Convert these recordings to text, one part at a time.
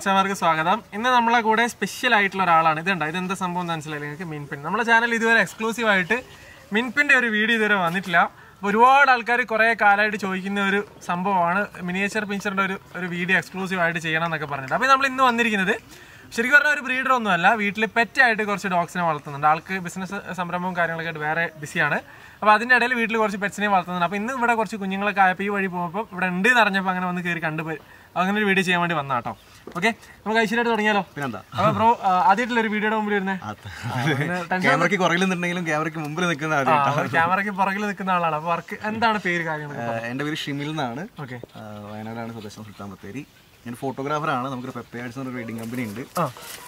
എല്ലാ മച്ചന്മാർക്കും സ്വാഗതം. ഇന്ന് നമ്മളെ കൂടെ സ്പെഷ്യൽ ആയിട്ടുള്ള ഒരാളാണ്. ഇതുണ്ട് എന്താ സംഭവം എന്ന് മനസ്സിലായി നിങ്ങൾക്ക് മിൻപിൻ. നമ്മുടെ ചാനൽ ഇതുവരെ എക്സ്ക്ലൂസീവ് ആയിട്ട് മിൻപിന്റെ ഒരു വീഡിയോ ഇതുവരെ വന്നിട്ടില്ല. ഒരുപാട് ആൾക്കാർ കുറേ കാലമായിട്ട് ചോദിക്കുന്ന ഒരു സംഭവമാണ്. മിനിയേച്ചർ പിഞ്ചറിന്റെ ഒരു ഒരു വീഡിയോ എക്സ്ക്ലൂസീവ് ആയിട്ട് ചെയ്യണം എന്നൊക്കെ പറഞ്ഞിട്ട്. അപ്പോൾ നമ്മൾ ഇന്ന് വന്നിരിക്കുന്നത് ശരിക്കും പറഞ്ഞാൽ ഒരു ബ്രീഡർ ഒന്നുമല്ല. വീട്ടിൽ പെറ്റായിട്ട് കുറച്ച് ഡോഗ്സിനെ വളർത്തുന്നുണ്ട്. ആൾക്ക് ബിസിനസ് സംരംഭവും കാര്യങ്ങളൊക്കെ ആയിട്ട് വേറെ ബിസിയാണ് അപ്പോൾ അതിന്റെ ഇടയിൽ വീട്ടിൽ കുറച്ച് പെറ്റ്സിനെ വളർത്തുന്നുണ്ട്. അപ്പോൾ ഇന്ന് ഇവിടെ കുറച്ച് കുഞ്ഞുങ്ങളൊക്കെ ആയപ്പോൾ ഈ വഴി പോകുമ്പോൾ ഇവിടെ ഉണ്ട് എന്ന് അറിഞ്ഞപ്പോൾ അങ്ങനെ വന്ന് കയറി കണ്ടു പോയി. അങ്ങനെ ഒരു വീഡിയോ ചെയ്യാൻ വേണ്ടി വന്ന കേട്ടോ ഓക്കെ നമുക്ക് ഐശ്വര്യമായിട്ട് തുടങ്ങിയാലോ? പിന്നെന്താ? അപ്പോൾ ബ്രോ ആദ്യമായിട്ടുള്ള ഒരു വീഡിയോയുടെ മുമ്പിൽ വരുന്നത് ക്യാമറയ്ക്ക് പുറകിൽ നിന്നുണ്ടെങ്കിലും ക്യാമറയ്ക്ക് മുമ്പിൽ നിൽക്കുന്ന ക്യാമറയ്ക്ക് പുറകിൽ നിൽക്കുന്ന ആളാണ്. അപ്പൊ വർക്ക് എന്താണ് പേര് കാര്യങ്ങൾ എന്റെ പേര് ഷിമിൽ എന്നാണ്. ഓക്കെ വയനാടാണ് സ്വദേശം സുൽത്താൻ ബത്തേരി. ഞാൻ ഫോട്ടോഗ്രാഫറാണ് നമുക്കൊരു പെപ്പേഴ്സ് എന്നൊരു റീഡിംഗ് കമ്പനി ഉണ്ട്.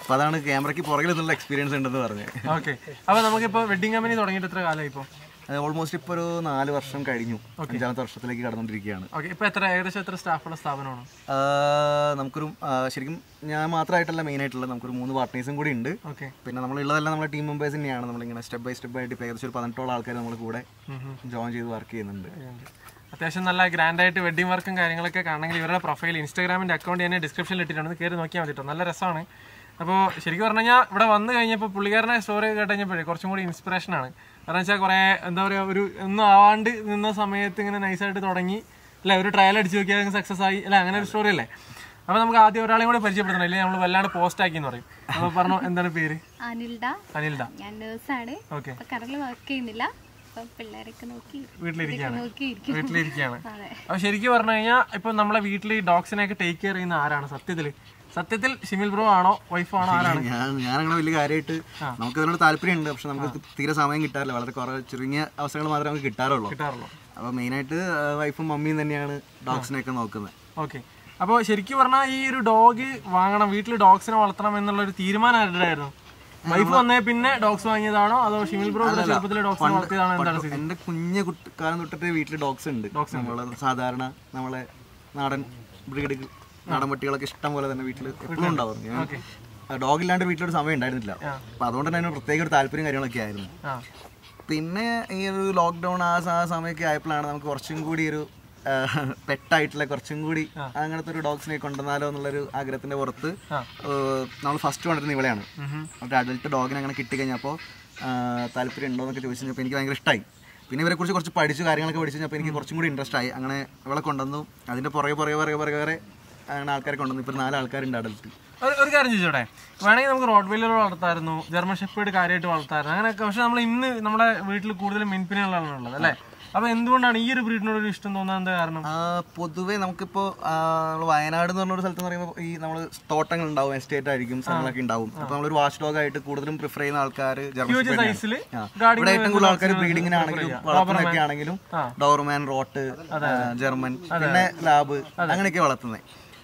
അപ്പൊ അതാണ് ക്യാമറയ്ക്ക് പുറകിൽ നിന്നുള്ള എക്സ്പീരിയൻസ് ഉണ്ടെന്ന് പറഞ്ഞത്. ഓക്കെ അപ്പോൾ നമുക്കിപ്പോ വെഡിങ് കമ്പനി തുടങ്ങിയിട്ട് എത്ര കാലമായി ഇപ്പോൾ ഓൾമോസ്റ്റ് ഇപ്പോൾ ഒരു നാല് വർഷം കഴിഞ്ഞു. അഞ്ചാമത്തെ വർഷത്തിലേക്ക് കടന്നുകൊണ്ടിരിക്കുകയാണ്. ഓക്കെ ഇപ്പോൾ എത്ര? ഏകദേശം എത്ര സ്റ്റാഫുള്ള സ്ഥാപനമാണ്? നമുക്കൊരു ശരിക്കും ഞാൻ മാത്രമായിട്ടല്ല മെയിൻ ആയിട്ടുള്ള നമുക്കൊരു മൂന്ന് പാർട്ട്നേഴ്സും കൂടി ഉണ്ട്. ഓക്കെ പിന്നെ നമ്മളുള്ളതെല്ലാം നമ്മുടെ ടീം മെമ്പേഴ്സ് തന്നെയാണ്. നമ്മളിങ്ങനെ സ്റ്റെപ്പ് ബൈ സ്റ്റെപ്പ് ആയിട്ട് ഇപ്പോൾ ഏകദേശം ഒരു പതിനെട്ടോളം ആൾക്കാർ നമ്മൾ കൂടെ ജോയിൻ ചെയ്ത് വർക്ക് ചെയ്യുന്നുണ്ട്. അത്യാവശ്യം നല്ല ഗ്രാൻഡ് ആയിട്ട് വെഡിങ് വർക്കും കാര്യങ്ങളൊക്കെ കാണണമെങ്കിൽ ഇവരുടെ പ്രൊഫൈൽ ഇൻസ്റ്റാഗ്രാമിന്റെ അക്കൗണ്ട് ഞാൻ ഡിസ്ക്രിപ്ഷനിൽ ഇട്ടിട്ടുണ്ട്. കയറി നോക്കിയാൽ മതി നല്ല രസമാണ്. അപ്പോൾ ശരിക്കും പറഞ്ഞു കഴിഞ്ഞാൽ ഇവിടെ വന്നു കഴിഞ്ഞപ്പോൾ പുള്ളിക്കാരനെ സ്റ്റോറി കേട്ട് കഴിഞ്ഞപ്പോഴേ കുറച്ചും കൂടി ഇൻസ്പിറേഷൻ ആണ്. കാരണം വെച്ചാൽ കുറേ എന്താ പറയുക ഒരു ഒന്നും ആവാണ്ട് നിന്ന സമയത്ത് ഇങ്ങനെ നൈസായിട്ട് തുടങ്ങി. അല്ലെ ഒരു ട്രയൽ അടിച്ച് നോക്കിയാൽ സക്സസ് ആയി. അല്ല അങ്ങനെ ഒരു സ്റ്റോറി അല്ലേ? അപ്പൊ നമുക്ക് ആദ്യം ഒരാളെയും കൂടെ പരിചയപ്പെടുത്തണം. ഇല്ലേ നമ്മൾ വല്ലാണ്ട് പോസ്റ്റ് ആക്കി എന്ന് പറയും. അപ്പൊ പറഞ്ഞു എന്താണ് പേര്? അനിൽഡ. അനിൽഡ. ഞാൻ നേഴ്സാണ് ഓക്കെ വർക്ക് ചെയ്യുന്നില്ല. വീട്ടിലിരിക്കുകയാണ്. അപ്പൊ ശരിക്കും പറഞ്ഞു കഴിഞ്ഞാൽ ഇപ്പൊ നമ്മളെ വീട്ടിൽ ഡോഗ്സിനെയൊക്കെ ടേക്ക് കെയർ ചെയ്യുന്ന ആരാണ്? സത്യത്തിൽ. സത്യത്തിൽ ഷിമിൽ ബ്രോ ആണോ? വൈഫ് ആണോ? ആരാണ്? ഞാൻ ഞാനങ്ങനെ വലിയ കാര്യമായിട്ട് നമുക്ക് അതിനോട് താല്പര്യമുണ്ട്. പക്ഷെ നമുക്ക് തീരെ സമയം കിട്ടാറില്ല. വളരെ കുറേ ചുരുങ്ങിയ അവസരങ്ങൾ മാത്രമേ നമുക്ക് കിട്ടാറുള്ളൂ. കിട്ടാറുള്ളൂ. അപ്പോൾ മെയിനായിട്ട് വൈഫും മമ്മിയും തന്നെയാണ് ഡോഗ്സിനെയൊക്കെ നോക്കുന്നത്. ഓക്കെ. അപ്പോൾ ശരിക്കും പറഞ്ഞാൽ ഈ ഒരു ഡോഗ് വാങ്ങണം വീട്ടിൽ ഡോഗ്സിനെ വളർത്തണം എന്നുള്ള ഒരു തീരുമാനം ആരുടെയായിരുന്നു വൈഫ് വന്നേ പിന്നെ ഡോഗ്സ് വാങ്ങിയതാണോ? അതോ ഷിമിൽ ബ്രോ ചെറുപ്പത്തിലെ ഡോഗ്സ് വളർത്തിയതാണോ എന്താണ് എന്റെ കുഞ്ഞു കുഞ്ഞ് കുട്ടി കാലം തൊട്ടിട്ട് വീട്ടിൽ ഡോഗ്സ് ഉണ്ട്. നമ്മളെ സാധാരണ നമ്മളെ നാടൻ ബ്രീഡ് നാടൻ പട്ടികളൊക്കെ ഇഷ്ടം പോലെ തന്നെ വീട്ടിൽ എപ്പോഴും ഉണ്ടാവും. ഞാൻ ഡോഗ് ഇല്ലാണ്ട് വീട്ടിലൊരു സമയം ഉണ്ടായിരുന്നില്ല. അപ്പൊ അതുകൊണ്ട് തന്നെ പ്രത്യേക ഒരു താല്പര്യം കാര്യങ്ങളൊക്കെ ആയിരുന്നു. പിന്നെ ഈ ഒരു ലോക്ക്ഡൗൺ ആ സമയമൊക്കെ ആയപ്പോഴാണ് നമുക്ക് കുറച്ചും കൂടി ഒരു പെട്ടായിട്ടുള്ള കുറച്ചും കൂടി അങ്ങനത്തെ ഒരു ഡോഗ്സിനെ കൊണ്ടുവന്നാലോ എന്നുള്ളൊരു ആഗ്രഹത്തിന്റെ പുറത്ത് നമ്മൾ ഫസ്റ്റ് കൊണ്ടിരുന്ന ഇവളെയാണ്. ഒരു അഡൽട്ട് ഡോഗിനെ അങ്ങനെ കിട്ടിക്കഴിഞ്ഞപ്പോൾ താല്പര്യം ഉണ്ടോ എന്നൊക്കെ ചോദിച്ചു കഴിഞ്ഞപ്പോൾ എനിക്ക് ഭയങ്കര ഇഷ്ടമായി പിന്നെ ഇവരെ കുറിച്ച് കുറച്ച് പഠിച്ചു കാര്യങ്ങളൊക്കെ പഠിച്ചു കഴിഞ്ഞപ്പോൾ എനിക്ക് കുറച്ചും കൂടി ഇൻട്രസ്റ്റ് ആയി. അങ്ങനെ ഇവളെ കൊണ്ടുവന്നു. അതിന്റെ പുറകെ പുറകെ പുറകെ പുറകെ പുറകെ അങ്ങനെ ആൾക്കാരെ കൊണ്ടുവന്നു ഇപ്പൊ നാല് ആൾക്കാരുണ്ട് അഡൽട്ട് ഒരു കാര്യം ചോദിച്ചോടെ വേണമെങ്കിൽ നമുക്ക് റോഡ് വീലർ വളർത്തായിരുന്നു ജർമ്മൻ ഷെപ്പേഡ് കാര്യമായിട്ട് വളർത്തായിരുന്നു അങ്ങനെയൊക്കെ. പക്ഷെ നമ്മൾ ഇന്ന് നമ്മുടെ വീട്ടിൽ കൂടുതലും മിൻപിനുകളാണ് ഉള്ളത് അല്ലേ? അപ്പൊ എന്തുകൊണ്ടാണ് ഈ ഒരു ബ്രീഡിനോട് ഒരു ഇഷ്ടം തോന്നാൻ കാരണം? പൊതുവേ നമുക്കിപ്പോ വയനാട് എന്ന് പറഞ്ഞ ഒരു സ്ഥലത്ത് പറയുമ്പോൾ ഈ നമ്മൾ തോട്ടങ്ങൾ ഉണ്ടാവും എസ്റ്റേറ്റ് ആയിരിക്കും സ്ഥലങ്ങളൊക്കെ ഉണ്ടാവും. അപ്പൊ നമ്മളൊരു വാച്ച് ഡോഗ് ആയിട്ട് കൂടുതലും പ്രിഫർ ചെയ്യുന്ന ആൾക്കാർ ഇവിടെ ഏറ്റവും കൂടുതൽ ആൾക്കാർ ബ്രീഡിങ്ങിനാണെങ്കിലും വളർത്തുന്നൊക്കെ ആണെങ്കിലും ഡോർമാൻ റോട്ട് ജർമ്മൻ പിന്നെ ലാബ് അങ്ങനെയൊക്കെ വളർത്തുന്നത്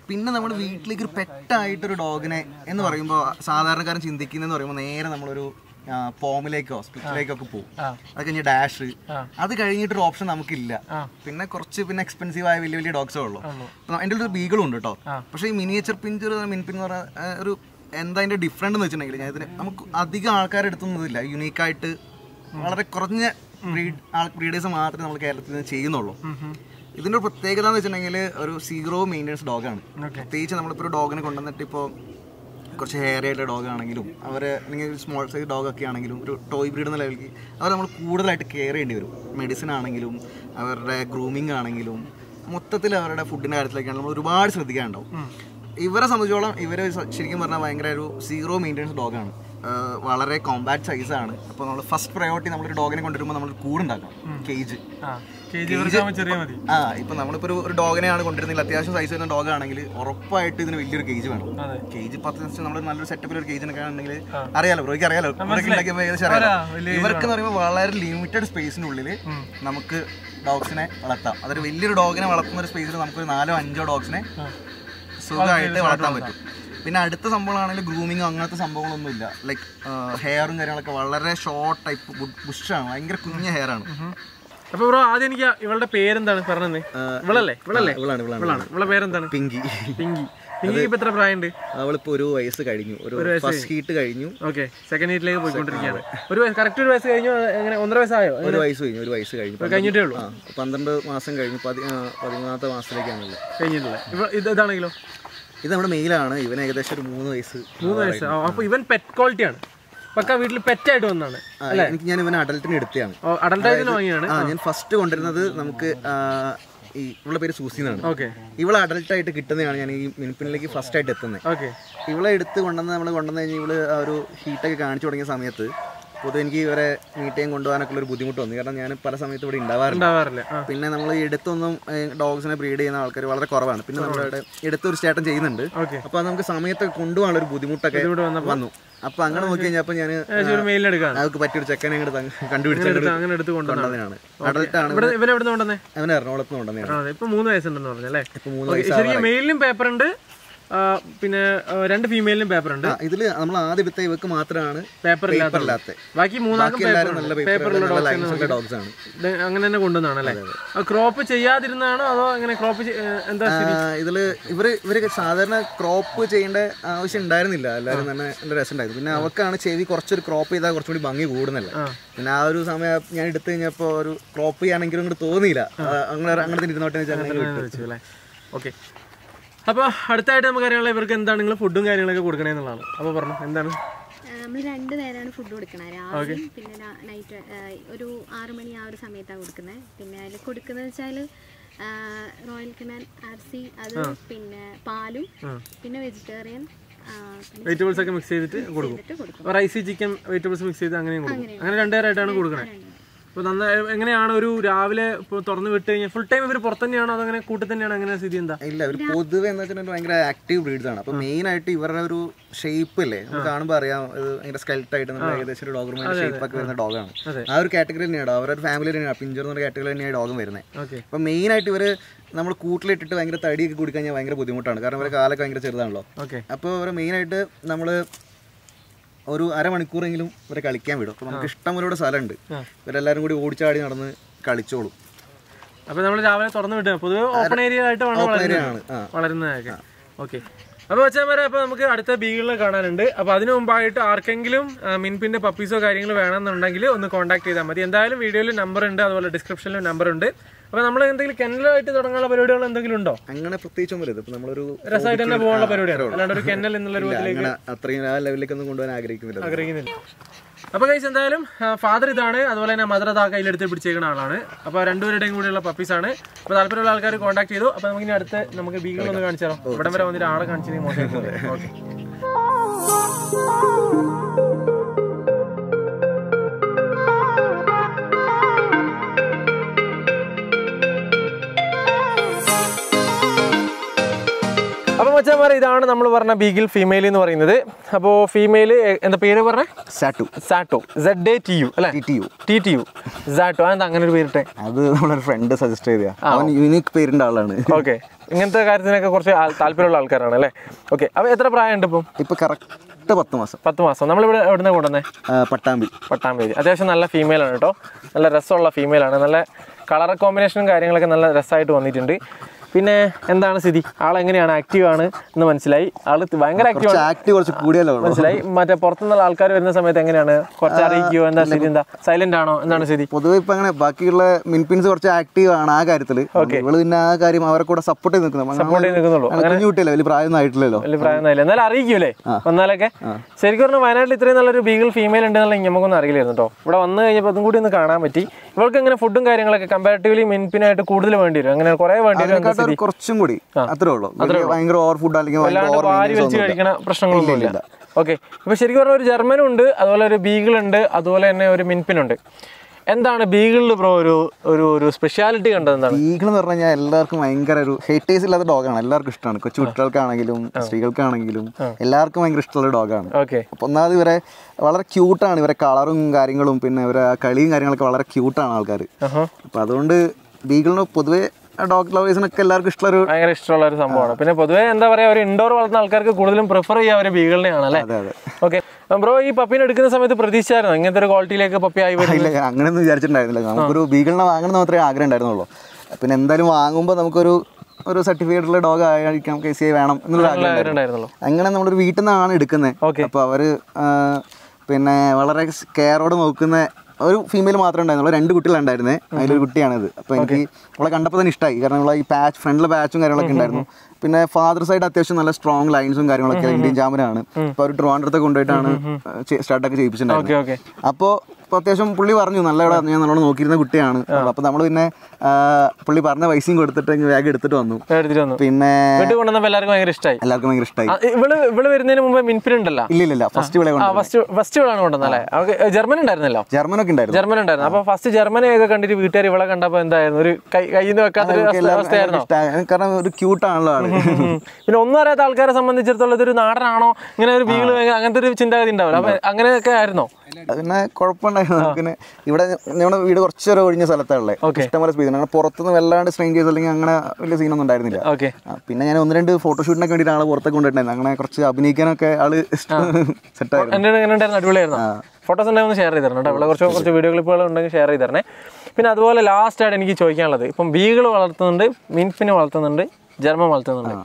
പിന്നെ നമ്മൾ വീട്ടിലേക്ക് ഒരു പെട്ടായിട്ടൊരു ഡോഗിനെ എന്ന് പറയുമ്പോൾ സാധാരണക്കാരൻ ചിന്തിക്കുന്നതെന്ന് പറയുമ്പോൾ നേരെ നമ്മളൊരു ഫോമിലേക്കോ പോമിലേക്കോ സ്പിറ്റിലേക്കോ ഒക്കെ പോകും അത് കഴിഞ്ഞ് ഡാഷ്. അത് കഴിഞ്ഞിട്ടൊരു ഓപ്ഷൻ നമുക്കില്ല. പിന്നെ കുറച്ച് പിന്നെ എക്സ്പെൻസീവ് ആയ വലിയ വലിയ ഡോഗ്സേ ഉള്ളൂ. എന്റെ ഒരു ബീഗളും ഉണ്ട് കേട്ടോ പക്ഷേ ഈ മിനിയേച്ചർ പിഞ്ചർ മിൻപിൻ എന്ന് പറഞ്ഞ ഒരു എന്താ അതിന്റെ ഡിഫറെന്റ് എന്ന് വെച്ചിട്ടുണ്ടെങ്കിൽ ഞാൻ ഇതിന് നമുക്ക് അധികം ആൾക്കാർ എടുത്തുന്നതില്ല യുണീക്കായിട്ട് വളരെ കുറഞ്ഞ ബ്രീഡ് ബ്രീഡേഴ്സ് മാത്രമേ നമ്മൾ കേരളത്തിൽ നിന്ന് ചെയ്യുന്നുള്ളൂ. ഇതിന്റെ പ്രത്യേകത എന്ന് വെച്ചിട്ടുണ്ടെങ്കിൽ ഒരു സീറോ മെയിന്റെനൻസ് ഡോഗാണ് പ്രത്യേകിച്ച് നമ്മളിപ്പോൾ ഒരു ഡോഗിനെ കൊണ്ടുവന്നിട്ട് ഇപ്പോൾ കുറച്ച് ഹെയർ ആയിട്ടുള്ള ഡോഗ് ആണെങ്കിലും അവർ അല്ലെങ്കിൽ സ്മോൾ സൈസ് ഡോഗ് ഒക്കെ ആണെങ്കിലും ഒരു ടോയ് ബ്രീഡ് എന്ന ലെവലിലേക്ക് അവർ നമ്മൾ കൂടുതലായിട്ട് കെയർ ചെയ്യേണ്ടി വരും. മെഡിസിൻ ആണെങ്കിലും അവരുടെ ഗ്രൂമിങ് ആണെങ്കിലും മൊത്തത്തിൽ അവരുടെ ഫുഡിന്റെ കാര്യത്തിലൊക്കെയാണ് നമ്മൾ ഒരുപാട് ശ്രദ്ധിക്കാനുണ്ടാവും. ഇവരെ സംബന്ധിച്ചോളം ഇവർ ശരിക്കും പറഞ്ഞാൽ ഭയങ്കര ഒരു സീറോ മെയിന്റെനൻസ് ഡോഗാണ് വളരെ കോമ്പാക്ട് ആണ്. അപ്പോൾ നമ്മൾ ഫസ്റ്റ് പ്രയോറിറ്റി നമ്മളൊരു ഡോഗിനെ കൊണ്ടുവരുമ്പോൾ നമ്മൾ കൂടുണ്ടാക്കണം. കേജ് ആ ഇപ്പൊ നമ്മളിപ്പോ ഒരു ഡോഗിനെയാണ് കൊണ്ടിരുന്നെങ്കിൽ അത്യാവശ്യം സൈസ് വരുന്ന ഡോഗ് ആണെങ്കിൽ ഉറപ്പായിട്ട് ഇതിന് വലിയൊരു കേജ് വേണം. കേജ് പത്ത് ദിവസം നമ്മൾ നല്ലൊരു സെറ്റപ്പിൽ ഒരു കേജിനൊക്കെ ആണെങ്കിൽ അറിയാലോ ബ്രോയ്ക്ക് അറിയാലോ? ഉണ്ടാക്കിയപ്പോൾ ഏകദേശം അറിയാലോ? വലിയ ഇവർക്ക് എന്ന് പറയുമ്പോൾ വളരെ ലിമിറ്റഡ് സ്പേസിനുള്ളിൽ നമുക്ക് ഡോഗ്സിനെ വളർത്താം. അതൊരു വലിയൊരു ഡോഗിനെ വളർത്തുന്ന ഒരു സ്പേസിൽ നമുക്ക് നാലോ അഞ്ചോ ഡോഗ്സിനെ സുഖമായിട്ട് വളർത്താൻ പറ്റും. പിന്നെ അടുത്ത സംഭവങ്ങളാണെങ്കിൽ ഗ്രൂമിങ്ങോ അങ്ങനത്തെ സംഭവങ്ങളൊന്നും ഇല്ല ലൈക്ക് ഹെയറും കാര്യങ്ങളൊക്കെ വളരെ ഷോർട്ട് ടൈപ്പ് ബുഷാണ് ഭയങ്കര കുഞ്ഞ ഹെയർ ആണ്. അപ്പൊ ബ്രോ ആദ്യം എനിക്ക് ഇവളുടെ പേരെന്താണ്? പറഞ്ഞത് ഇവളല്ലേ? ഇവളല്ലേ? ഇവളാണ് ഇവളാണ് ഇവളെ പേരെന്താണ്? പിങ്കി പിങ്കി പിങ്കി ഇപ്പൊ എത്ര പ്രായമുണ്ട്? അവളിപ്പോ ഒരു വയസ്സ് കഴിഞ്ഞു. ഒരു ഫസ്റ്റ് ഹീറ്റ് കഴിഞ്ഞു. ഓക്കെ സെക്കൻഡ് ഹീറ്റിലേക്ക് പോയിക്കൊണ്ടിരിക്കുകയാണ്. ഒരു കറക്റ്റ് ഒരു വയസ്സ് കഴിഞ്ഞു എങ്ങനെ ഒന്നര വയസ്സായോ? ഒരു വയസ്സ് കഴിഞ്ഞു ഒരു വയസ്സ് കഴിഞ്ഞു. കഴിഞ്ഞിട്ടേ ഉള്ളൂ. പന്ത്രണ്ട് മാസം കഴിഞ്ഞു. പതിമൂന്നാമത്തെ മാസത്തിലേക്കാണല്ലോ കഴിഞ്ഞിട്ടില്ല. ഇതാണെങ്കിലോ? ഇത് നമ്മുടെ മെയിലാണ്. ഇവൻ ഏകദേശം ഒരു മൂന്ന് വയസ്സ് മൂന്ന് വയസ്സ്. അപ്പൊ ഇവൻ പെറ്റ് ക്വാളിറ്റി ആണ്. പക്ക വീട്ടിൽ പെറ്റായിട്ട് വന്നാണ് ആ, എനിക്ക് ഞാൻ ഇവൻ അഡൽട്ടിന് എടുത്തതാണ്. അഡൽട്ടായിട്ട് വാങ്ങിയാണ്? ആ ഞാൻ ഫസ്റ്റ് കൊണ്ടിരുന്നത് നമുക്ക് ഈ ഇവളുടെ പേര് സൂസി എന്നാണ്. ഓക്കെ. ഇവളെ അഡൽട്ട് ആയിട്ട് കിട്ടുന്നതാണ് ഞാൻ ഈ മിനിപ്പിനിലേക്ക് ഫസ്റ്റ് ആയിട്ട് എത്തുന്നത്. ഓക്കെ. ഇവളെ എടുത്ത് കൊണ്ടുവന്ന് നമ്മൾ കൊണ്ടുവന്ന് കഴിഞ്ഞാൽ ഇവൾ ആ ഒരു ഹീറ്റൊക്കെ കാണിച്ചു തുടങ്ങിയ സമയത്ത് പൊതുവെ എനിക്ക് ഇവരെ മീറ്റേയും കൊണ്ടുപോകാനൊക്കെ ഒരു ബുദ്ധിമുട്ട് വന്നു കാരണം ഞാൻ പല സമയത്ത് ഇവിടെ ഉണ്ടാവാറില്ല. പിന്നെ നമ്മൾ എടുത്തൊന്നും ഡോഗ്സിനെ ബ്രീഡ് ചെയ്യുന്ന ആൾക്കാർ വളരെ കുറവാണ്. പിന്നെ നമ്മളിവിടെ എടുത്തൊരു ചേട്ടൻ ചെയ്യുന്നുണ്ട്. അപ്പൊ അത് നമുക്ക് സമയത്തൊക്കെ കൊണ്ടുപോകാനുള്ള ഒരു ബുദ്ധിമുട്ടൊക്കെ വന്നു. അപ്പൊ അങ്ങനെ നോക്കി കഴിഞ്ഞപ്പോ ഞാൻ നമുക്ക് പറ്റിയൊരു ചെക്കനെ അങ്ങോട്ട് കണ്ടുപിടിച്ച് എടുത്ത് അങ്ങനെ എടുത്ത് കൊണ്ടുവന്നാണ് കൊണ്ടുവന്നതാണ് അഡൽട്ടാണ് എവിടെ കൊണ്ടുവന്നേ? അവൻ എറണാകുളത്ത് കൊണ്ടുവന്നതാണ്. ഇപ്പൊ മൂന്ന് വയസ്സുണ്ടെന്ന് പറഞ്ഞല്ലേ? ശരിക്കും മെയിലിനും പേപ്പർ ഉണ്ട്. പിന്നെ രണ്ട് ഫീമെയിലിനും പേപ്പർ ഉണ്ട്. ഇതിൽ നമ്മൾ ആദ്യം വിത്ത ഇവക്ക് മാത്രമാണ് പേപ്പർ ഇല്ലാത്ത ബാക്കി മൂന്നാൾക്കും പേപ്പറുള്ള ഡോഗ്സ് ആണ്. അങ്ങനെ തന്നെ കൊണ്ടുവന്നാണ് അല്ലേ? ക്രോപ്പ് ചെയ്യാതിരുന്നാണോ അതോ ഇങ്ങനെ ക്രോപ്പ് എന്താ ഇതിൽ ഇവർ ഇവർ സാധാരണ ക്രോപ്പ് ചെയ്യേണ്ട ആവശ്യം ഉണ്ടായിരുന്നില്ല. എല്ലാവരും തന്നെ നല്ല രസമുണ്ടായിരുന്നു. പിന്നെ അവക്കാണ് ചെവി കുറച്ചൊരു ക്രോപ്പ് ചെയ്താൽ കുറച്ചുകൂടി ഭംഗി കൂടുന്നില്ല. പിന്നെ ആ ഒരു സമയം ഞാൻ എടുത്തു കഴിഞ്ഞപ്പോ ഒരു ക്രോപ്പ് ചെയ്യാനെങ്കിലും ഇങ്ങോട്ട് തോന്നിയില്ല. അങ്ങനെ അങ്ങനെ ഇരുന്നോട്ടെ ഓക്കെ അപ്പോൾ അടുത്തായിട്ട് നമുക്ക് അറിയാനുള്ള ഇവർക്ക് എന്താണ്? നിങ്ങൾ ഫുഡും കാര്യങ്ങളൊക്കെ കൊടുക്കണേ എന്നുള്ളതാണ്. അപ്പോൾ പറഞ്ഞു എന്താണ്? നമ്മൾ രണ്ട് നേരമാണ് ഫുഡ് കൊടുക്കണത് രാവിലെ പിന്നെ നൈറ്റ് ഒരു ആറു മണി ആ ഒരു സമയത്താണ് കൊടുക്കുന്നത് പിന്നെ അതിൽ കൊടുക്കുന്നത് വെച്ചാൽ റോയൽ കനാൽ ആർ അത് പിന്നെ പാലും പിന്നെ വെജിറ്റേറിയൻ വെജിറ്റബിൾസ് ഒക്കെ മിക്സ് ചെയ്തിട്ട് കൊടുക്കും. റൈസ് ചിക്കൻ വെജിറ്റബിൾസ് മിക്സ് ചെയ്ത് അങ്ങനെയും കൊടുക്കും. അങ്ങനെ രണ്ടുപേരായിട്ടാണ് കൊടുക്കണത് അപ്പോൾ നന്നായി എങ്ങനെയാണ് ഒരു രാവിലെ ഇപ്പോൾ തുറന്ന് വിട്ട് കഴിഞ്ഞാൽ ഫുൾ ടൈം ഇവർ പുറത്ത് തന്നെയാണോ അതങ്ങനെ കൂട്ടി തന്നെയാണ് അങ്ങനെ സ്ഥിതി എന്താ? ഇല്ല ഒരു പൊതുവെ എന്ന് വെച്ചിട്ടുണ്ടെങ്കിൽ ഭയങ്കര ആക്റ്റീവ് ബ്രീഡ്സ് ആണ്. അപ്പൊ മെയിൻ ആയിട്ട് ഇവരുടെ ഒരു ഷേപ്പ് അല്ലേ നമുക്ക് കാണുമ്പോൾ അറിയാം ഇത് ഭയങ്കര സ്കെൽറ്റ് ആയിട്ട് നമ്മൾ ഏകദേശം ഒരു ഡോഗർമാരുടെ ഷേപ്പ് ഒക്കെ വരുന്ന ഡോഗാണ് ആ ഒരു കാറ്റഗറി തന്നെയാണ്. അവരുടെ ഫാമിലി തന്നെയാണ്. പിഞ്ചർ എന്ന കാറ്റഗറി തന്നെയാണ് ഡോഗും വരുന്നത് ഓക്കെ. അപ്പൊ മെയിൻ ആയിട്ട് ഇവർ നമ്മൾ കൂട്ടിലിട്ടിട്ട് ഭയങ്കര തടിയൊക്കെ കുടിക്കാൻ ഭയങ്കര ബുദ്ധിമുട്ടാണ്. കാരണം അവരുടെ കാലൊക്കെ ഭയങ്കര ചെറുതാണല്ലോ. ഓക്കെ. അപ്പോൾ ഇവരെ മെയിൻ ആയിട്ട് നമ്മൾ ഒരു അരമണിക്കൂറെങ്കിലും ഇവരെ കളിക്കാൻ വിടും. അപ്പോൾ നമുക്ക് ഇഷ്ടം പോലെ സ്ഥലമുണ്ട്. ഇവരെല്ലാവരും കൂടി ഓടിച്ചാടി നടന്ന് കളിച്ചോളും. അപ്പോൾ നമ്മൾ രാവിലെ തുറന്നു വിട്ടു പൊതുവെ ഓപ്പൺ ഏരിയ ആയിട്ട് വളരുന്നതൊക്കെ. ഓക്കെ. അപ്പോൾ വെച്ചാൽ വരെ അപ്പോൾ നമുക്ക് അടുത്ത ബീഗിളിൽ കാണാനുണ്ട്. അപ്പോൾ അതിനു മുമ്പായിട്ട് ആർക്കെങ്കിലും മിൻപിന്റെ പപ്പീസോ കാര്യങ്ങളോ വേണമെന്നുണ്ടെങ്കിൽ ഒന്ന് കോൺടാക്ട് ചെയ്താൽ മതി. എന്തായാലും വീഡിയോയിൽ നമ്പർ ഉണ്ട് അതുപോലെ ഡിസ്ക്രിപ്ഷനിലും നമ്പർ ഉണ്ട്. അപ്പോൾ നമ്മൾ എന്തെങ്കിലും കെന്നലായിട്ട് തുടങ്ങാനുള്ള പരിപാടികൾ എന്തെങ്കിലും ഉണ്ടോ? അങ്ങനെ പ്രത്യേകിച്ചും വരുത് ഇപ്പൊ നമ്മളൊരു രസമായിട്ട് തന്നെ പോകാനുള്ള പരിപാടിയാണ്. അല്ലാണ്ട് ഒരു കെന്നൽ എന്നുള്ള രൂപത്തിലേക്ക് അത്രയും ആ ലെവലിലേക്ക് ഒന്നും കൊണ്ടുപോകാൻ ആഗ്രഹിക്കുന്നില്ല. ആഗ്രഹിക്കുന്നില്ല. അപ്പൊ കൈസ് എന്തായാലും ഫാദർ ഇതാണ്. അതുപോലെ തന്നെ മദർ അതാ കയ്യിലെടുത്ത് പിടിച്ചേക്കുന്ന ആളാണ്. അപ്പൊ രണ്ടുപേരുടെയും കൂടെയുള്ള പപ്പീസ് ആണ്. അപ്പൊ താല്പര്യമുള്ള ആൾക്കാർ കോൺടാക്ട് ചെയ്തു. അപ്പൊ നമുക്ക് ഇനി അടുത്ത് നമുക്ക് ബീഗിൾ ഒന്ന് കാണിച്ചാലോ? ഇവിടം വരെ വന്നിട്ട് ആളെ കാണിച്ചിട്ട് മോശം ഓക്കെ. മച്ചാമാരെ ഇതാണ് നമ്മൾ പറഞ്ഞ ബീഗിൽ ഫീമെയിൽ എന്ന് പറയുന്നത്. അപ്പോ ഫീമെയിൽ എന്താ പേര് പറഞ്ഞ? സാറ്റു. സാറ്റോ. സെഡ് എ ടി യു അല്ലെ? T U T T U Sato. അങ്ങനെ ഒരു പേരിട്ടെ? അത് നമ്മളൊരു ഫ്രണ്ട് സജസ്റ്റ് ചെയ്ത അവൻ യൂണിക് പേരിന്റെ ആളാണ്. ഓക്കെ ഇങ്ങനത്തെ കാര്യത്തിനൊക്കെ കുറച്ച് താല്പര്യമുള്ള ആൾക്കാരാണ് അല്ലേ? ഓക്കെ അപ്പോൾ എത്ര പ്രായമുണ്ട് ഇപ്പം? ഇപ്പൊ കറക്റ്റ് പത്ത് മാസം. പത്ത് മാസം. നമ്മളിവിടെ എവിടുന്ന് കൊണ്ടുവന്നേ? പട്ടാമ്പി. പട്ടാമ്പേരി അത്യാവശ്യം നല്ല ഫീമെയിൽ ആണ് കേട്ടോ. നല്ല രസമുള്ള ഫീമെയിൽ ആണ്. നല്ല കളർ കോമ്പിനേഷനും കാര്യങ്ങളൊക്കെ നല്ല രസമായിട്ട് വന്നിട്ടുണ്ട്. പിന്നെ എന്താണ് സ്ഥിതി? ആൾ എങ്ങനെയാണ്? ആക്റ്റീവ് ആണ് എന്ന് മനസ്സിലായി. ആൾ ഭയങ്കര ആക്റ്റീവ് ആക്ട് കുറച്ച് കൂടിയല്ലോ മനസ്സിലായി. മറ്റേ പുറത്തുനിന്നുള്ള ആൾക്കാർ വരുന്ന സമയത്ത് എങ്ങനെയാണ്? കുറച്ച് അറിയിക്കോ എന്താ സ്ഥിതി? എന്താ? സൈലന്റ് ആണോ? എന്താണ് സ്ഥിതി? പൊതുവെ ഇപ്പൊ അങ്ങനെ ബാക്കിയുള്ള മിൻപിൻസ് കുറച്ച് ആക്റ്റീവ് ആണ് ആ കാര്യത്തിൽ ഇവൾ പിന്നെ ആ കാര്യം അവരെ കൂടെ സപ്പോർട്ട് ചെയ്ത് സപ്പോർട്ട് ചെയ്ത് നിൽക്കുന്നുള്ളൂ. കുട്ടിയല്ലേ വലിയ പ്രായം ആയിട്ടില്ലല്ലോ. വലിയ പ്രായമൊന്നുമില്ല എന്നാലും അറിയിക്കൂലേ? വന്നാലൊക്കെ. ശരിക്കും പറഞ്ഞാൽ വയനാട്ടിൽ ഇത്രയും നല്ലൊരു ബീഗിൾ ഫീമെയിൽ ഉണ്ടെന്നുള്ള നമുക്കൊന്നും അറിയില്ലായിരുന്നു കേട്ടോ. ഇവിടെ വന്നു കഴിഞ്ഞപ്പോൾ അതും കൂടി ഒന്ന് കാണാൻ പറ്റി. ഇവൾക്ക് ഇങ്ങനെ ഫുഡും കാര്യങ്ങളൊക്കെ കമ്പാരിറ്റീവ്ലി മിൻപിനായിട്ട് കൂടുതൽ വേണ്ടി വരും അങ്ങനെ കുറെ വേണ്ടി വരും കുറച്ചും കൂടി. അത്രേ ഉള്ളൂ. ഭയങ്കര ഓവർ ഫുഡ് അല്ലെങ്കിൽ വാരി വലിച്ച് കഴിക്കണ പ്രശ്നങ്ങളൊന്നുമില്ല. ഓക്കെ ഇപ്പൊ ശരിക്കും പറഞ്ഞ ഒരു ജർമ്മനും ഉണ്ട് അതുപോലെ ഒരു ബീഗിൾ ഉണ്ട് അതുപോലെ തന്നെ ഒരു മിൻപിനുണ്ട്. എന്താണ് ബീഗിളിൽ ബ്രോ ഒരു ഒരു ഒരു സ്പെഷ്യാലിറ്റി കണ്ടത് എന്താണ്? ബീഗിൾ എന്ന് പറഞ്ഞു കഴിഞ്ഞാൽ എല്ലാവർക്കും ഭയങ്കര ഒരു ഹേറ്റേഴ്സ് ഇല്ലാത്ത ഡോഗാണ് എല്ലാവർക്കും ഇഷ്ടമാണ്. കൊച്ചു കുട്ടികൾക്കാണെങ്കിലും സ്ത്രീകൾക്കാണെങ്കിലും എല്ലാവർക്കും ഭയങ്കര ഇഷ്ടമുള്ള ഡോഗാണ് ഓക്കെ അപ്പൊ ഒന്നാമത് ഇവരെ വളരെ ക്യൂട്ടാണ് ഇവരെ കളറും കാര്യങ്ങളും പിന്നെ ഇവരെ കളിയും കാര്യങ്ങളൊക്കെ വളരെ ക്യൂട്ടാണ് ആൾക്കാർ അപ്പൊ അതുകൊണ്ട് ബീഗിളിന് പൊതുവേ ഡോഗ് ലവേഴ്സിനൊക്കെ എല്ലാവർക്കും ഇഷ്ടമുള്ള ഒരു ഭയങ്കര ഇഷ്ടമുള്ള ഒരു സംഭവമാണ് പിന്നെ പൊതുവേ എന്താ പറയാ ഒരു ഇൻഡോർ വളർത്തുന്ന ആൾക്കാർക്ക് കൂടുതലും പ്രിഫർ ചെയ്യുക ഒരു ബീഗിളിനെയാണ് അല്ലേ? ഓക്കെ ബ്രോ ഈ പപ്പീനെ എടുക്കുന്ന സമയത്ത് പ്രതീക്ഷിച്ചായിരുന്നു? ഇങ്ങനത്തെ ഒരു ക്വാളിറ്റിയിലേക്ക് പപ്പി ആയി വരില്ല അങ്ങനെയൊന്നും വിചാരിച്ചിട്ടുണ്ടായിരുന്നില്ല. നമുക്കൊരു ബീഗിളിനെ വാങ്ങണം എന്ന് മാത്രമേ ആഗ്രഹം ഉണ്ടായിരുന്നുള്ളൂ. പിന്നെ എന്തായാലും വാങ്ങുമ്പോൾ നമുക്കൊരു ഒരു സർട്ടിഫിക്കറ്റ് ഉള്ള ഡോഗ് ആയിരിക്കണം കെ സി ഐ വേണം എന്നുള്ള ആഗ്രഹം അങ്ങനെ നമ്മളൊരു വീട്ടിൽ നിന്നാണ് എടുക്കുന്നത് ഓക്കെ അപ്പോൾ അവർ പിന്നെ വളരെ കെയറോട് നോക്കുന്ന ഒരു ഫീമെയിൽ മാത്രമേ ഉണ്ടായിരുന്നുള്ളൂ. രണ്ട് കുട്ടികളുണ്ടായിരുന്നേ അതിലൊരു കുട്ടിയാണിത്. അപ്പോൾ എനിക്ക് അവളെ കണ്ടപ്പോൾ തന്നെ ഇഷ്ടമായി കാരണം അവളെ ഈ പാച്ച് ഫ്രണ്ടിലെ പാച്ചും കാര്യങ്ങളൊക്കെ ഉണ്ടായിരുന്നു. പിന്നെ ഫാദർ സൈഡ് അത്യാവശ്യം നല്ല സ്ട്രോങ് ലൈൻസും കാര്യങ്ങളൊക്കെ ഇന്ത്യൻ ജാമനാണ് അപ്പൊ അവർ ട്രിവാൻഡ്രത്തെ കൊണ്ടുപോയിട്ടാണ് സ്റ്റാർട്ടൊക്കെ ചെയ്യിപ്പിച്ചിട്ടുണ്ടായിരുന്നത്. അപ്പോൾ അത്യാവശ്യം പുള്ളി പറഞ്ഞു നല്ല ഞാൻ നല്ലോണം നോക്കിയിരുന്ന കുട്ടിയാണ്. അപ്പോൾ നമ്മൾ പിന്നെ പുള്ളി പറഞ്ഞ പൈസയും കൊടുത്തിട്ട് വേഗം എടുത്തിട്ട് വന്നു. പിന്നെ എല്ലാവർക്കും ഭയങ്കര ഇഷ്ടമായി എല്ലാവർക്കും ഭയങ്കര ഇഷ്ടമായി ഇവൾ ഇവൾ വരുന്നതിന് മുമ്പ് ഉണ്ടല്ലോ? ഇല്ല ഇല്ല ഫസ്റ്റ് ഇവിടെ ഫസ്റ്റ് ഫസ്റ്റ് ഇവളാണ് കൊണ്ടുവന്നല്ലേ ജർമ്മൻ ഉണ്ടായിരുന്നല്ലോ? ജർമ്മൻ ഒക്കെ ഉണ്ടായിരുന്നു. ജർമ്മൻ ഉണ്ടായിരുന്നു. അപ്പൊ ഫസ്റ്റ് ജർമ്മനെ ഒക്കെ കണ്ടിട്ട് വീട്ടുകാർ ഇവളെ കണ്ടപ്പോ എന്തായിരുന്നു? ഒരു കൈ കയ്യിൽ നിന്ന് എല്ലാവർക്കും കാരണം ഒരു ക്യൂട്ടാണല്ലോ ആൾ. പിന്നെ ഒന്നും അറിയാത്ത ആൾക്കാരെ സംബന്ധിച്ചിടത്തോളം ഇതൊരു നാടനാണോ? ഇങ്ങനെ ഒരു വീട് അങ്ങനത്തെ ഒരു ചിന്താഗതി ഉണ്ടാവില്ല. അപ്പൊ അങ്ങനെയൊക്കെ ആയിരുന്നോ? പിന്നെ കുഴപ്പമുണ്ടായിരുന്നു പിന്നെ ഇവിടെ നമ്മുടെ വീട് കുറച്ചൊരു ഒഴിഞ്ഞ സ്ഥലത്താണല്ലേ. ഇഷ്ടംപോലെ സ്പീഡ് അങ്ങനെ പുറത്തുനിന്ന് വല്ലാണ്ട് സ്ട്രെയിൻ ചെയ്ത് അല്ലെങ്കിൽ അങ്ങനെ വലിയ സീനൊന്നും ഉണ്ടായിരുന്നില്ല. ഓക്കെ. പിന്നെ ഞാൻ ഒന്ന് രണ്ട് ഫോട്ടോഷൂട്ടിനൊക്കെ വേണ്ടിയിട്ട് ആളെ പുറത്തൊക്കെ കൊണ്ടിട്ടുണ്ടായിരുന്നു അങ്ങനെ കുറച്ച് അഭിനയിക്കാനൊക്കെ ആൾ സെറ്റായിരുന്നു അടിപൊളിയായിരുന്നു. ഫോട്ടോസ് ഉണ്ടെങ്കിൽ ഒന്ന് ഷെയർ ചെയ്ത് തരണം കേട്ടോ. ഇവിടെ കുറച്ച് കുറച്ച് വീഡിയോ ക്ലിപ്പുകൾ ഉണ്ടെങ്കിൽ ഷെയർ ചെയ്ത് തരണേ പിന്നെ അതുപോലെ ലാസ്റ്റ് ആയിട്ട് എനിക്ക് ചോദിക്കാനുള്ളത്. ഇപ്പം ബീകൾ വളർത്തുന്നുണ്ട് മിൻഫിനെ വളർത്തുന്നുണ്ട് ജർമ്മൻ വളർത്തുന്നുണ്ട്.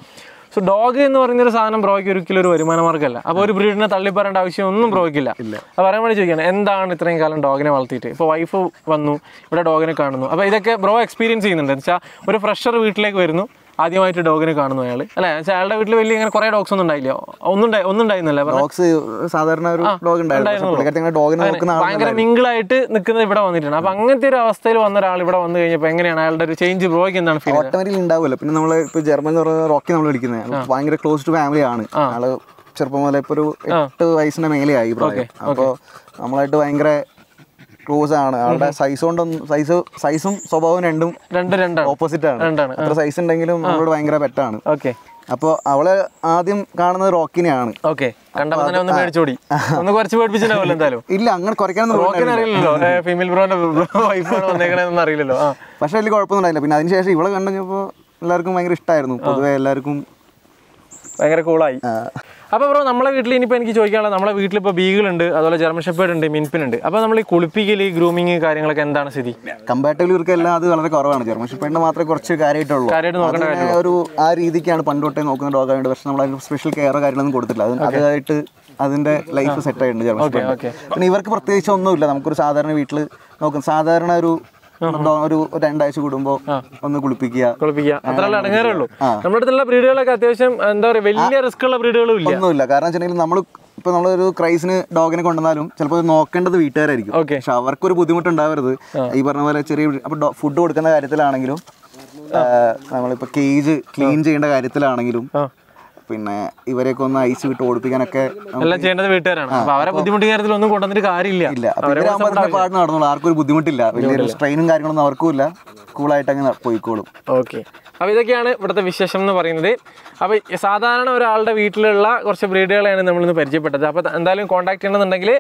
സോ ഡോഗ് എന്ന് പറയുന്ന ഒരു സാധനം ബ്രോയ്ക്ക് ഒരിക്കലും ഒരു വരുമാന മാർഗമല്ല. അപ്പോൾ ഒരു ബ്രീഡിനെ തള്ളിപ്പറേണ്ട ആവശ്യമൊന്നും ബ്രോയ്ക്കില്ല അപ്പോൾ പറയാൻ വേണ്ടി ചോദിക്കുകയാണ് എന്താണ് ഇത്രയും കാലം ഡോഗിനെ വളർത്തിയിട്ട്? ഇപ്പോൾ വൈഫ് വന്നു ഇവിടെ ഡോഗിനെ കാണുന്നു. അപ്പോൾ ഇതൊക്കെ ബ്രോ എക്സ്പീരിയൻസ് ചെയ്യുന്നുണ്ട്. എന്ന് വെച്ചാൽ ഒരു ഫ്രഷർ വീട്ടിലേക്ക് വരുന്നു. ആദ്യമായിട്ട് ഡോഗിനെ കാണുന്നു അയാൾ. അല്ലെ? അയാളുടെ വീട്ടിൽ വലിയ ഇങ്ങനെ കുറെ ഡോഗ്സ് ഒന്നും ഉണ്ടായില്ലോ. ഒന്നും ഒന്നും ഉണ്ടായിരുന്നില്ല. ഡോഗ്സ് സാധാരണ ഒരു ഡോഗ് ഉണ്ടായിരുന്നു. ഭയങ്കര മിങ്കിളായിട്ട് നിൽക്കുന്നത് ഇവിടെ വന്നിട്ടുണ്ട്. അപ്പൊ അങ്ങനത്തെ ഒരു അവസ്ഥയിൽ വന്ന ഒരാൾ ഇവിടെ വന്നു കഴിഞ്ഞപ്പോൾ എങ്ങനെയാണ് അയാളുടെ ഒരു ചേഞ്ച് ബ്രോയ്ക്ക് എന്താണ് ഫീൽ ഓട്ടോമാറ്റിക്കലി ഉണ്ടാവുമല്ലോ. പിന്നെ നമ്മൾ ഇപ്പൊ ജർമ്മൻ റോക്കി നമ്മൾ വിളിക്കുന്നത് ഭയങ്കര ക്ലോസ് ടു ഫാമിലി ആണ്. ആൾ ചെറുപ്പം മുതലേ ഇപ്പൊ ഒരു എട്ട് വയസ്സിന്റെ മേലെയായി അപ്പോൾ നമ്മളായിട്ട് ഭയങ്കര ക്ലോസ് ആണ്. ആളുടെ സൈസ് കൊണ്ടൊന്നും സൈസ് സൈസും സ്വഭാവം രണ്ടും രണ്ട് രണ്ടാണ്. ഓപ്പോസിറ്റ് ആണ്. രണ്ടാണ്. അത്ര സൈസ് ഉണ്ടെങ്കിലും നമ്മളോട് ഭയങ്കര പെട്ടാണ്. ഓക്കെ. അപ്പൊ അവളെ ആദ്യം കാണുന്നത് റോക്കിനെയാണ്. ഓക്കെ. ഇല്ല അങ്ങനെ അറിയില്ലല്ലോ. പക്ഷെ വലിയ കുഴപ്പമൊന്നും പിന്നെ അതിനുശേഷം ഇവളെ കണ്ടപ്പോ എല്ലാവർക്കും ഭയങ്കര ഇഷ്ടമായിരുന്നു പൊതുവെ എല്ലാവർക്കും ഭയങ്കര കൂളായി അപ്പോൾ ബ്രോ നമ്മളെ വീട്ടിൽ ഇനിയിപ്പോൾ എനിക്ക് ചോദിക്കാനുള്ളത് നമ്മളെ വീട്ടിൽ ഇപ്പോൾ ബീഗിളുണ്ട് അതുപോലെ ജർമ്മൻ ഷെപ്പേർഡ് ഉണ്ട് മിൻപിൻ ഉണ്ട്. അപ്പോൾ നമ്മൾ ഈ കുളിപ്പിക്കൽ ഗ്രൂമിങ് കാര്യങ്ങളൊക്കെ എന്താണ് സ്ഥിതി? കമ്പാരിറ്റീവ്ലി ഇവർക്ക് എല്ലാം അത് വളരെ കുറവാണ്. ജർമ്മൻ ഷെപ്പേഡിന് മാത്രമേ കുറച്ച് കാര്യമായിട്ടുള്ളൂ. കാര്യമായിട്ട് നോക്കേണ്ട ഒരു ആ രീതിക്കാണ് പണ്ടോട്ടേ നോക്കുന്ന ഡോഗായിട്ട് പക്ഷേ നമ്മൾ അതിന് സ്പെഷ്യൽ കെയറോ കാര്യങ്ങളൊന്നും കൊടുത്തില്ല അത് അതായിട്ട് അതിന്റെ ലൈഫ് സെറ്റ് ആയിട്ടുണ്ട് ജർമ്മൻ ഷെപ്പേർഡ് ഓക്കെ പിന്നെ ഇവർക്ക് പ്രത്യേകിച്ച് ഒന്നുമില്ല. നമുക്കൊരു സാധാരണ വീട്ടിൽ നോക്കും സാധാരണ ഒരു ഒരു ഒരു രണ്ടാഴ്ച കൂടുമ്പോ ഒന്ന് കുളിപ്പിക്കുക. കുളിപ്പിക്കുക. അത്രയുള്ള നമ്മുടെ അടുത്തുള്ള ബ്രീഡുകളൊക്കെ അത്യാവശ്യം എന്താ പറയുക വലിയ റിസ്ക് ഉള്ള ബ്രീഡുകളും ഇല്ല. ഒന്നുമില്ല. കാരണം വെച്ചിട്ടുണ്ടെങ്കിൽ നമ്മൾ ഇപ്പൊ നമ്മളൊരു ക്രൈസിന് ഡോഗിനെ കൊണ്ടുവന്നാലും ചിലപ്പോൾ നോക്കേണ്ടത് വീട്ടുകാരായിരിക്കും. പക്ഷെ അവർക്കൊരു ബുദ്ധിമുട്ടുണ്ടാവരുത്. ഈ പറഞ്ഞ പോലെ ചെറിയ അപ്പൊ ഫുഡ് കൊടുക്കുന്ന കാര്യത്തിലാണെങ്കിലും നമ്മളിപ്പോ കേജ് ക്ലീൻ ചെയ്യേണ്ട കാര്യത്തിലാണെങ്കിലും. പിന്നെ ഇവരെയൊക്കെ ഒന്ന് ഐസ് വിട്ട് ഓടിപ്പിക്കാനൊക്കെ എല്ലാം ചെയ്യേണ്ടത് വീട്ടുകാരാണ്. അവരെ ബുദ്ധിമുട്ട് കാര്യത്തിൽ ഒന്നും കൊണ്ടുവന്നിട്ട് കാര്യമില്ല. ഇല്ല. ഇവരാകുമ്പോൾ അതിന്റെ പാട് നടന്നോളൂ. ആർക്കും ഒരു ബുദ്ധിമുട്ടില്ല. വലിയ സ്ട്രെയിനും കാര്യങ്ങളൊന്നും അവർക്കും ഇല്ല. കൂളായിട്ട് അങ്ങനെ പോയിക്കോളും. ഓക്കെ. അപ്പോൾ ഇതൊക്കെയാണ് ഇവിടുത്തെ വിശേഷം എന്ന് പറയുന്നത്. അപ്പോൾ സാധാരണ ഒരാളുടെ വീട്ടിലുള്ള കുറച്ച് ബ്രീഡുകളെയാണ് നമ്മളിന്ന് പരിചയപ്പെട്ടത്. അപ്പോൾ എന്തായാലും കോൺടാക്ട് ചെയ്യണമെന്നുണ്ടെങ്കിൽ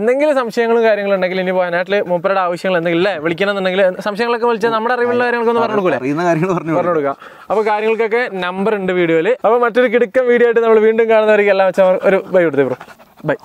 എന്തെങ്കിലും സംശയങ്ങളും കാര്യങ്ങളും ഉണ്ടെങ്കിൽ ഇനി വയനാട്ടിൽ മൂപ്പരുടെ ആവശ്യങ്ങൾ എന്തെങ്കിലും ഇല്ലേ വിളിക്കണമെന്നുണ്ടെങ്കിൽ സംശയങ്ങളൊക്കെ വിളിച്ചാൽ നമ്മുടെ അറിവുള്ള കാര്യങ്ങളൊക്കെ പറഞ്ഞു കൊടുക്കുക അറിയുന്ന കാര്യങ്ങൾ പറഞ്ഞു പറഞ്ഞു കൊടുക്കുക അപ്പോൾ കാര്യങ്ങൾക്കൊക്കെ നമ്പർ ഉണ്ട് വീഡിയോയിൽ അപ്പോൾ മറ്റൊരു കിടുക്കൻ വീഡിയോ ആയിട്ട് നമ്മൾ വീണ്ടും കാണുന്നവർക്ക് എല്ലാം വെച്ചാൽ ഒരു ബൈ കൊടുത്തേ ബ്രോ. ബൈ